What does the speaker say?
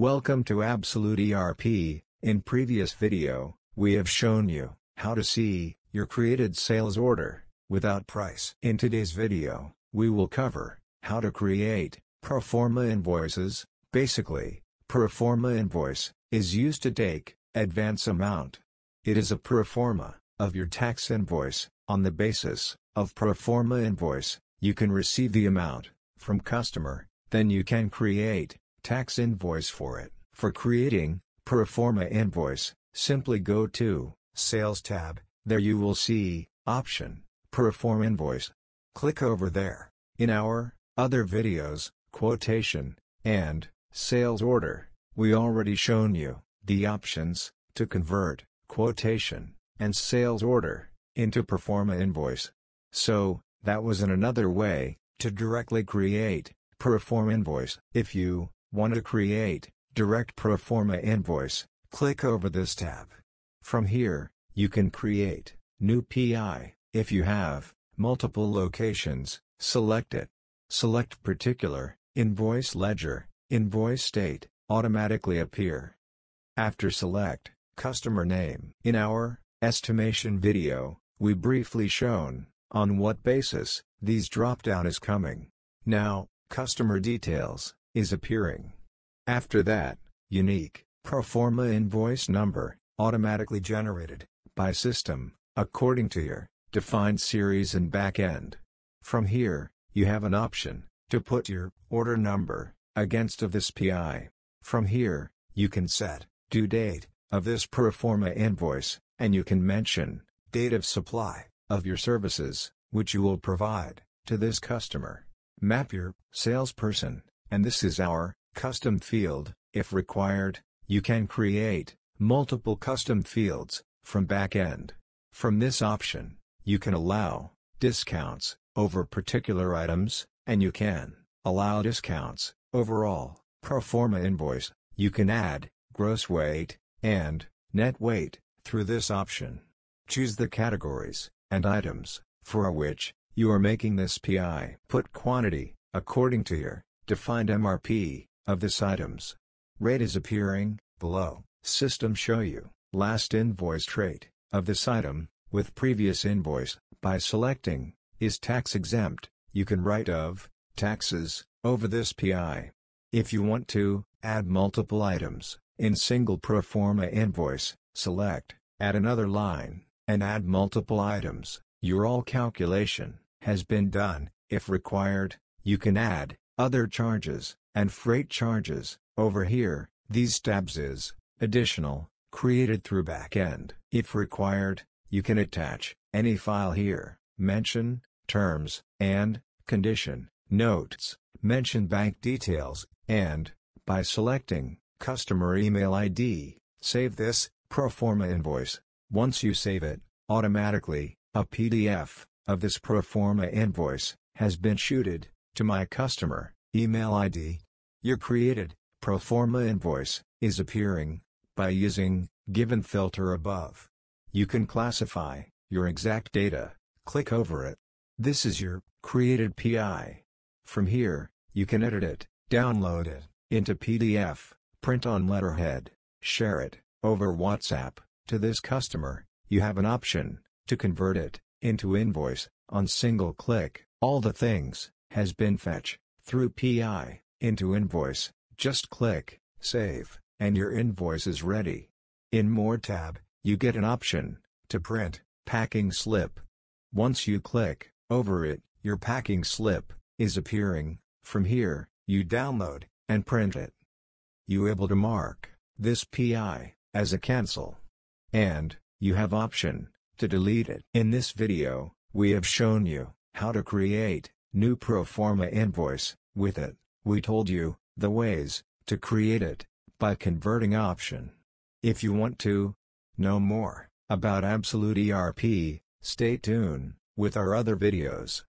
Welcome to Absolute ERP. In previous video, we have shown you how to see your created sales order without price. In today's video, we will cover how to create pro forma invoices. Basically, pro forma invoice is used to take advance amount. It is a pro forma of your tax invoice. On the basis of pro forma invoice, you can receive the amount from customer, then you can create tax invoice for it. For creating pro forma invoice, simply go to Sales tab, there you will see option pro forma invoice. Click over there. In our other videos, quotation and sales order, we already shown you the options to convert quotation and sales order into pro forma invoice. So, that was in another way to directly create pro forma invoice. If you Want to create direct pro forma invoice? Click over this tab. From here, you can create new PI. If you have multiple locations, select it. Select particular invoice ledger, invoice state automatically appear. After select customer name. In our estimation video, we briefly shown on what basis these drop-down is coming. Now, customer details is appearing. After that, unique, pro forma invoice number, automatically generated, by system, according to your, defined series and backend. From here, you have an option, to put your, order number, against of this PI. From here, you can set, due date, of this pro forma invoice, and you can mention, date of supply, of your services, which you will provide, to this customer. Map your, salesperson, and this is our custom field. If required, you can create multiple custom fields from backend. From this option, you can allow discounts over particular items, and you can allow discounts overall. Pro forma invoice, you can add gross weight and net weight through this option. Choose the categories and items for which you are making this PI. Put quantity according to your Defined MRP, of this items. Rate is appearing, below. System show you, last invoice rate, of this item, with previous invoice, by selecting, is tax exempt, you can write of, taxes, over this PI. If you want to, add multiple items, in single pro forma invoice, select, add another line, and add multiple items, your all calculation, has been done, if required, you can add, other charges, and freight charges. Over here, these tabs is, additional, created through backend. If required, you can attach, any file here, mention, terms, and, condition, notes, mention bank details, and, by selecting, customer email ID, save this, pro forma invoice. Once you save it, automatically, a PDF, of this pro forma invoice, has been shooted, to my customer, email ID. Your created, pro forma invoice, is appearing, by using, given filter above. You can classify, your exact data, click over it. This is your, created PI. From here, you can edit it, download it, into PDF, print on letterhead, share it, over WhatsApp, to this customer, you have an option, to convert it, into invoice, on single click, all the things, has been fetch, through PI, into invoice, just click, save, and your invoice is ready. In More tab, you get an option, to print, packing slip. Once you click, over it, your packing slip, is appearing, from here, you download, and print it. You able to mark, this PI, as a cancel. And, you have option, to delete it. In this video, we have shown you, how to create, New pro forma invoice, with it, we told you, the ways, to create it, by converting option. If you want to know more about Absolute ERP, stay tuned with our other videos.